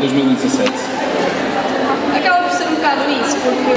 2017. Acaba por ser um bocado isso, porque